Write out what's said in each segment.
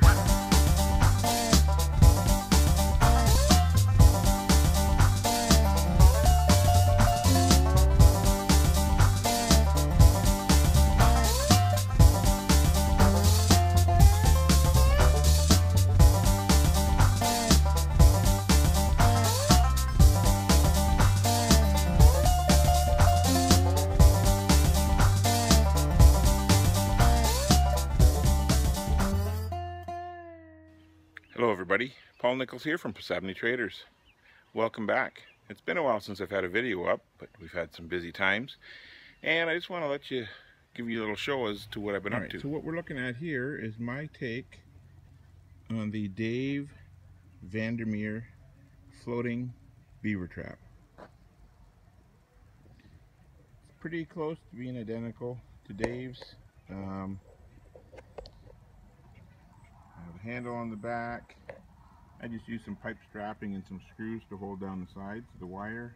one. Hello everybody, Paul Nicholls here from Pausabni Traders. Welcome back. It's been a while since I've had a video up, but we've had some busy times. And I just want to let you, give you a little show as to what I've been All up right, to. so what we're looking at here is my take on the Dave Vandermeer floating beaver trap. It's pretty close to being identical to Dave's. Um, I have a handle on the back. I just use some pipe strapping and some screws to hold down the sides of the wire.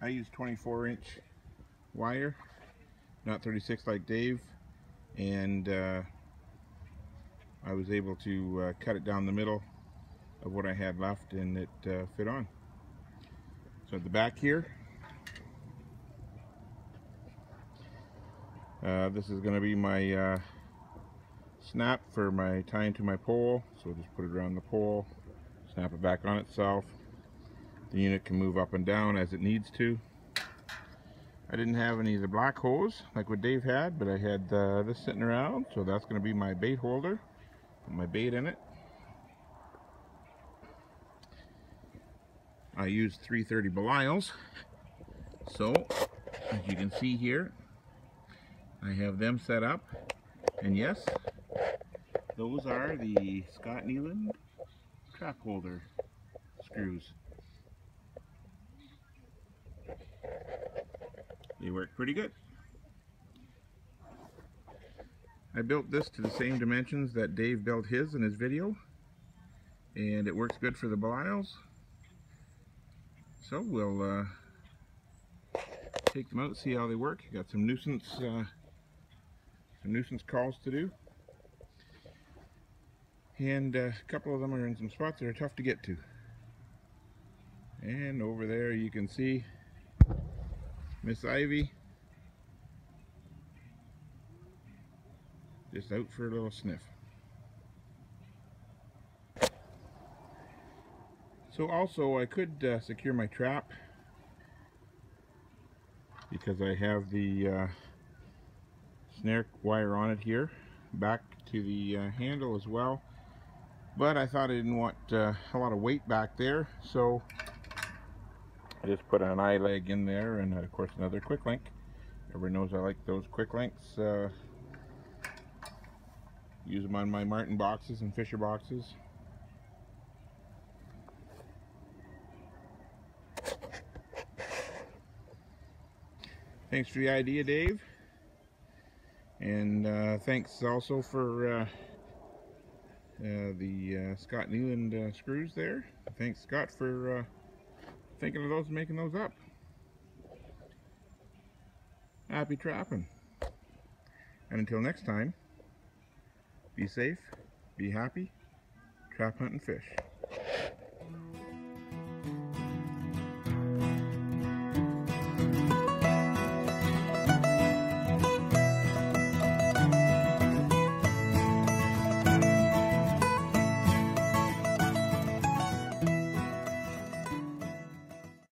I use 24 inch wire, not 36 like Dave, and uh, I was able to uh, cut it down the middle of what I had left and it uh, fit on. So at the back here, uh, this is going to be my uh, snap for my tying to my pole. So just put it around the pole, snap it back on itself. The unit can move up and down as it needs to. I didn't have any of the black hose like what Dave had, but I had uh, this sitting around, so that's going to be my bait holder. Put my bait in it. I used 330 Belisles. So, as you can see here, I have them set up. And yes, those are the Scott Kneeland trap holder screws. They work pretty good. I built this to the same dimensions that Dave built his in his video and it works good for the Belisles. So we'll uh, take them out, see how they work. Got some nuisance, uh, some nuisance calls to do, and uh, a couple of them are in some spots that are tough to get to. And over there you can see Miss Ivy just out for a little sniff. So also I could uh, secure my trap because I have the uh, snare wire on it here back to the uh, handle as well but I thought I didn't want uh, a lot of weight back there so I just put an eye leg in there and of course another quick link everybody knows I like those quick links uh, use them on my marten boxes and Fisher boxes Thanks for the idea, Dave. And uh, thanks also for uh, the uh, Scott Kneeland uh, screws there. Thanks, Scott, for uh, thinking of those and making those up. Happy trapping. And until next time, be safe, be happy, trap, hunt, and fish.